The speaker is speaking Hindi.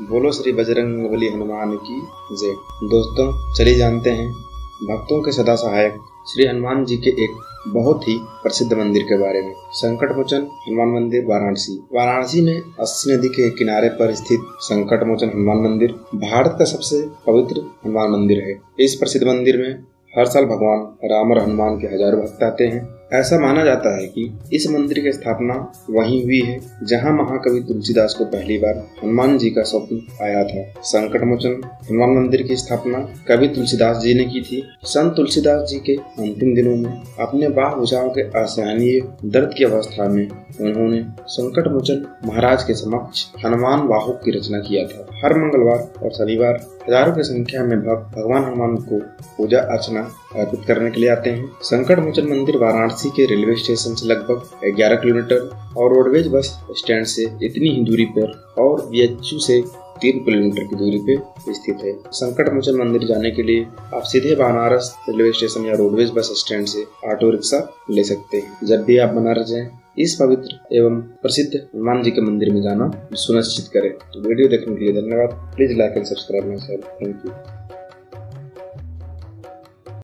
बोलो श्री बजरंग बली हनुमान की जय। दोस्तों, चलिए जानते हैं, भक्तों के सदा सहायक श्री हनुमान जी के एक बहुत ही प्रसिद्ध मंदिर के बारे में। संकट मोचन हनुमान मंदिर, वाराणसी। वाराणसी में अस्सी नदी के किनारे पर स्थित संकट मोचन हनुमान मंदिर भारत का सबसे पवित्र हनुमान मंदिर है। इस प्रसिद्ध मंदिर में हर साल भगवान राम और हनुमान के हज़ारों भक्त आते हैं। ऐसा माना जाता है कि इस मंदिर की स्थापना वहीं हुई है, जहाँ महाकवि तुलसीदास को पहली बार हनुमान जी का स्वप्न आया था। संकट मोचन हनुमान मंदिर की स्थापना कवि तुलसीदास जी ने की थी। संत तुलसीदास जी के अंतिम दिनों में अपने बाह भुजाओं के असहनीय दर्द की अवस्था में उन्होंने संकट मोचन महाराज के समक्ष हनुमान वाहुक की रचना किया था। हर मंगलवार और शनिवार हज़ारों की संख्या में भक्त भगवान हनुमान को पूजा अर्चना अर्पित करने के लिए आते हैं। संकट मोचन मंदिर वाराणसी के रेलवे स्टेशन से लगभग 11 किलोमीटर और रोडवेज़ बस स्टैंड से इतनी ही दूरी पर और बी से तीन किलोमीटर की दूरी पे स्थित है। संकट मोचन मंदिर जाने के लिए आप सीधे बनारस रेलवे स्टेशन या रोडवेज़ बस स्टैंड से ऑटो रिक्शा ले सकते हैं। जब भी आप बनारस जाएँ, इस पवित्र एवं प्रसिद्ध हनुमान जी के मंदिर में जाना सुनिश्चित करें। तो वीडियो देखने के लिए धन्यवाद। Please like and subscribe my thank you.